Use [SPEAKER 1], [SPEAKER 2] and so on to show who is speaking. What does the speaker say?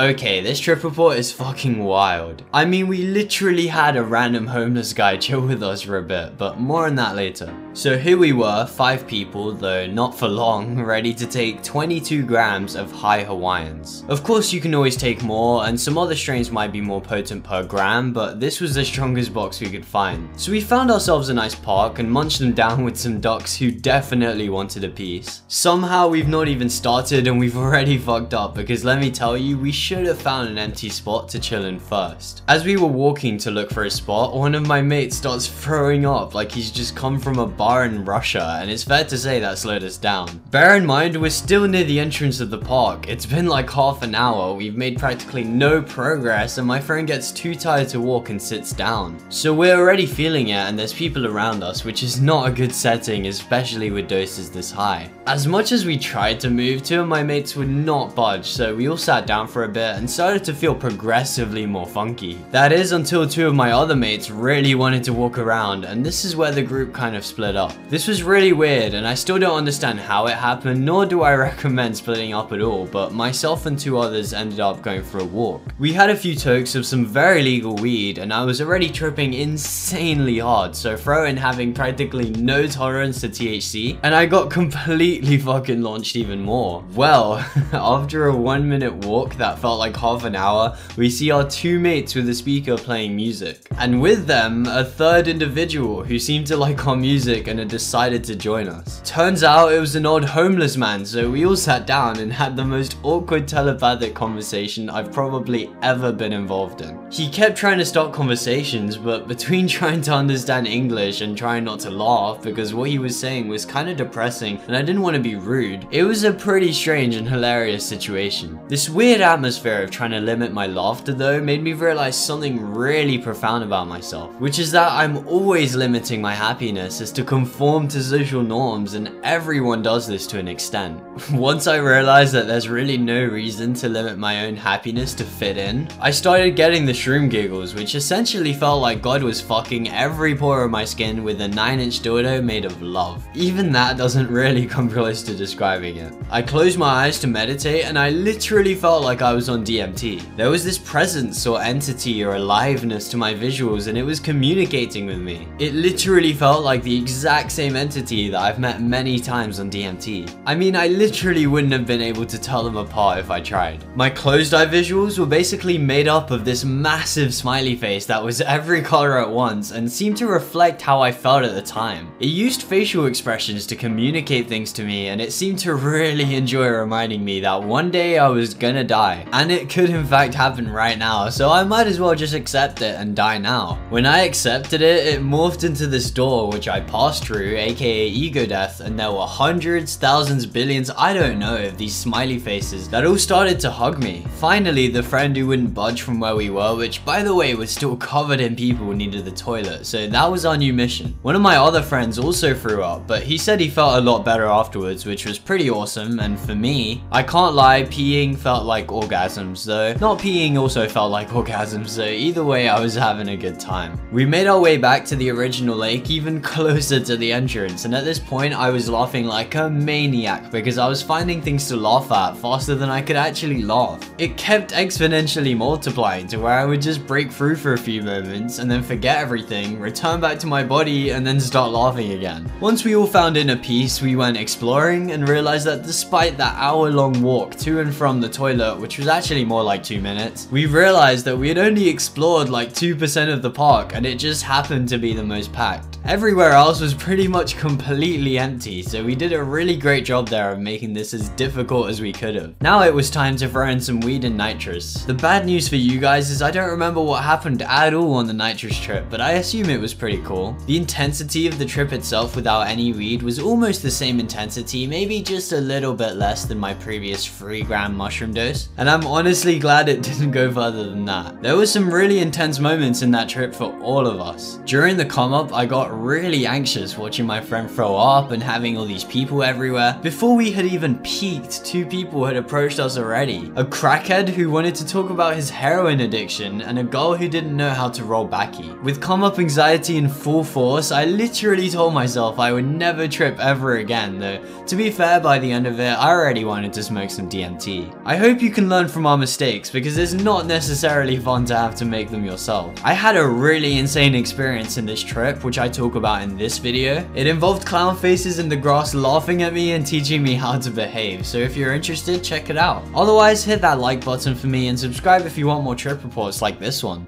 [SPEAKER 1] Okay, this trip report is fucking wild. I mean, we literally had a random homeless guy chill with us for a bit, but more on that later. So here we were, five people, though not for long, ready to take 22 grams of high Hawaiians. Of course, you can always take more, and some other strains might be more potent per gram, but this was the strongest box we could find. So we found ourselves a nice park and munched them down with some ducks who definitely wanted a piece. Somehow we've not even started and we've already fucked up because let me tell you, we should have found an empty spot to chill in first. As we were walking to look for a spot, one of my mates starts throwing up like he's just come from a bar in Russia and it's fair to say that slowed us down. Bear in mind, we're still near the entrance of the park. It's been like half an hour, we've made practically no progress and my friend gets too tired to walk and sits down. So we're already feeling it and there's people around us, which is not a good setting, especially with doses this high. As much as we tried to move, two of my mates would not budge, so we all sat down for a bit and started to feel progressively more funky. That is until two of my other mates really wanted to walk around and this is where the group kind of split up. This was really weird and I still don't understand how it happened nor do I recommend splitting up at all but myself and two others ended up going for a walk. We had a few tokes of some very legal weed and I was already tripping insanely hard so throw in having practically no tolerance to THC and I got completely fucking launched even more. Well, after a one minute walk that felt like half an hour, we see our two mates with a speaker playing music. And with them, a third individual who seemed to like our music and had decided to join us. Turns out it was an old homeless man, so we all sat down and had the most awkward telepathic conversation I've probably ever been involved in. He kept trying to start conversations, but between trying to understand English and trying not to laugh because what he was saying was kind of depressing and I didn't want to be rude, it was a pretty strange and hilarious situation. This weird atmosphere atmosphere of trying to limit my laughter though made me realize something really profound about myself, which is that I'm always limiting my happiness as to conform to social norms and everyone does this to an extent. Once I realized that there's really no reason to limit my own happiness to fit in, I started getting the shroom giggles, which essentially felt like God was fucking every pore of my skin with a 9 inch dildo made of love. Even that doesn't really come close to describing it. I closed my eyes to meditate and I literally felt like I was on DMT. There was this presence or entity or aliveness to my visuals and it was communicating with me. It literally felt like the exact same entity that I've met many times on DMT. I mean, I literally wouldn't have been able to tell them apart if I tried. My closed eye visuals were basically made up of this massive smiley face that was every color at once and seemed to reflect how I felt at the time. It used facial expressions to communicate things to me and it seemed to really enjoy reminding me that one day I was gonna die and it could in fact happen right now, so I might as well just accept it and die now. When I accepted it, it morphed into this door which I passed through, aka ego death, and there were hundreds, thousands, billions, I don't know, of these smiley faces that all started to hug me. Finally, the friend who wouldn't budge from where we were, which by the way was still covered in people, needed the toilet, so that was our new mission. One of my other friends also threw up, but he said he felt a lot better afterwards, which was pretty awesome, and for me, I can't lie, peeing felt like orgasms though. Not peeing also felt like orgasms so either way I was having a good time. We made our way back to the original lake even closer to the entrance and at this point I was laughing like a maniac because I was finding things to laugh at faster than I could actually laugh. It kept exponentially multiplying to where I would just break through for a few moments and then forget everything, return back to my body and then start laughing again. Once we all found inner peace we went exploring and realized that despite that hour long walk to and from the toilet which was actually more like two minutes, we realized that we had only explored like 2% of the park and it just happened to be the most packed. Everywhere else was pretty much completely empty, so we did a really great job there of making this as difficult as we could have. Now it was time to throw in some weed and nitrous. The bad news for you guys is I don't remember what happened at all on the nitrous trip, but I assume it was pretty cool. The intensity of the trip itself without any weed was almost the same intensity, maybe just a little bit less than my previous 3 gram mushroom dose, and I'm honestly glad it didn't go further than that. There were some really intense moments in that trip for all of us. During the come up, I got really anxious watching my friend throw up and having all these people everywhere. Before we had even peaked, two people had approached us already. A crackhead who wanted to talk about his heroin addiction and a girl who didn't know how to roll backy. With come up anxiety in full force, I literally told myself I would never trip ever again though. To be fair, by the end of it, I already wanted to smoke some DMT. I hope you can learn from our mistakes because it's not necessarily fun to have to make them yourself. I had a really insane experience in this trip, which I talk about in this video. It involved clown faces in the grass laughing at me and teaching me how to behave, so if you're interested, check it out. Otherwise, hit that like button for me and subscribe if you want more trip reports like this one.